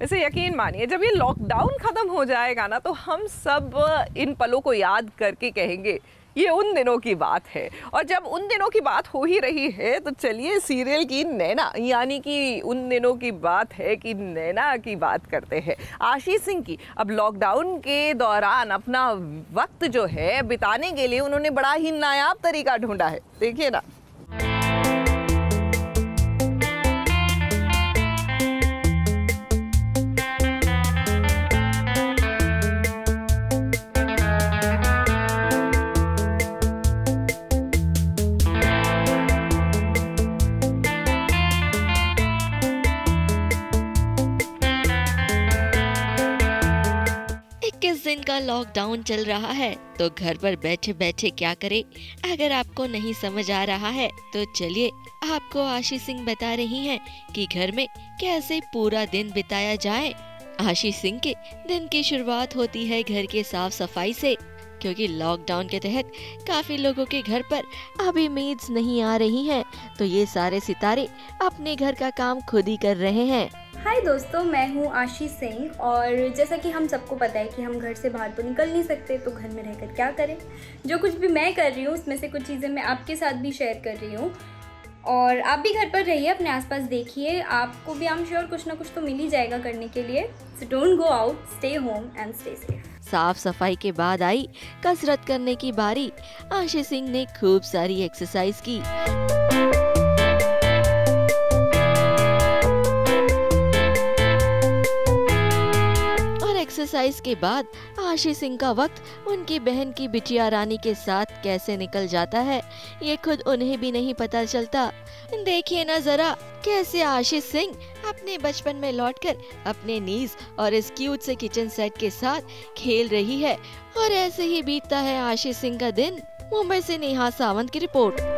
वैसे यकीन मानिए, जब ये लॉकडाउन ख़त्म हो जाएगा ना तो हम सब इन पलों को याद करके कहेंगे, ये उन दिनों की बात है। और जब उन दिनों की बात हो ही रही है तो चलिए सीरियल की नैना, यानी कि उन दिनों की बात है कि नैना की बात करते हैं। आशीष सिंह की, अब लॉकडाउन के दौरान अपना वक्त जो है बिताने के लिए उन्होंने बड़ा ही नायाब तरीका ढूंढा है। देखिए ना। इक्कीस दिन का लॉकडाउन चल रहा है तो घर पर बैठे बैठे क्या करें? अगर आपको नहीं समझ आ रहा है तो चलिए आपको आशीष सिंह बता रही हैं कि घर में कैसे पूरा दिन बिताया जाए। आशीष सिंह के दिन की शुरुआत होती है घर के साफ़ सफ़ाई से, क्योंकि लॉकडाउन के तहत काफ़ी लोगों के घर पर अभी मेड्स नहीं आ रही हैं तो ये सारे सितारे अपने घर का काम खुद ही कर रहे हैं। हाय दोस्तों, मैं हूँ आशीष सिंह और जैसा कि हम सबको पता है कि हम घर से बाहर तो निकल नहीं सकते तो घर में रहकर क्या करें? जो कुछ भी मैं कर रही हूँ, उसमें से कुछ चीज़ें मैं आपके साथ भी शेयर कर रही हूँ। और आप भी घर पर रहिए, अपने आसपास देखिए। आपको भी आई एम श्योर कुछ ना कुछ तो मिल ही जाएगा करने के लिए। So don't go out stay home and stay safe साफ़ सफ़ाई के बाद आई कसरत करने की बारी। आशीष सिंह ने खूब सारी एक्सरसाइज की। एक्सरसाइज के बाद आशीष सिंह का वक्त उनकी बहन की बिटिया रानी के साथ कैसे निकल जाता है, ये खुद उन्हें भी नहीं पता चलता। देखिए ना जरा, कैसे आशीष सिंह अपने बचपन में लौटकर अपने नीज और इस क्यूट से किचन सेट के साथ खेल रही है, और ऐसे ही बीतता है आशीष सिंह का दिन। मुंबई से नेहा सावंत की रिपोर्ट।